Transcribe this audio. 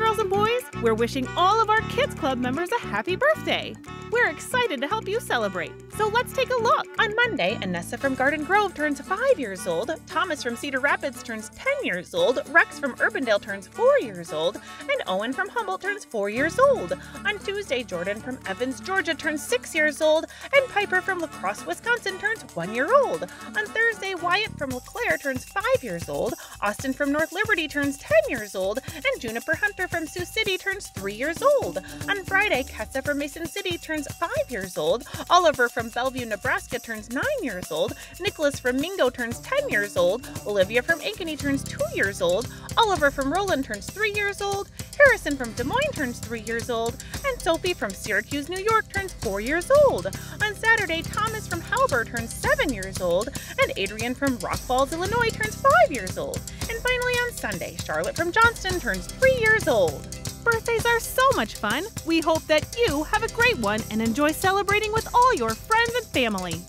girls and boys. We're wishing all of our Kids Club members a happy birthday. We're excited to help you celebrate. So let's take a look. On Monday, Anessa from Garden Grove turns 5 years old, Thomas from Cedar Rapids turns 10 years old, Rex from Urbandale turns 4 years old, and Owen from Humboldt turns 4 years old. On Tuesday, Jordan from Evans, Georgia turns 6 years old, and Piper from La Crosse, Wisconsin turns 1 year old. On Thursday, Wyatt from LeClaire turns 5 years old, Austin from North Liberty turns 10 years old, and Juniper Hunter from Sioux City turns 3 years old. On Friday, Kessa from Mason City turns 5 years old, Oliver from Bellevue, Nebraska turns 9 years old, Nicholas from Mingo turns 10 years old, Olivia from Ankeny turns 2 years old, Oliver from Roland turns 3 years old, Harrison from Des Moines turns 3 years old, and Sophie from Syracuse, New York turns 4 years old. On Saturday, Thomas from Halbert turns 7 years old, and Adrian from Rock Falls, Illinois turns 5 years old. And finally on Sunday, Charlotte from Johnston turns 3 years old. Birthdays are so much fun. We hope that you have a great one and enjoy celebrating with all your friends and family.